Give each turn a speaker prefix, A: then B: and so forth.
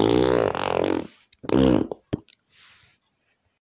A: you.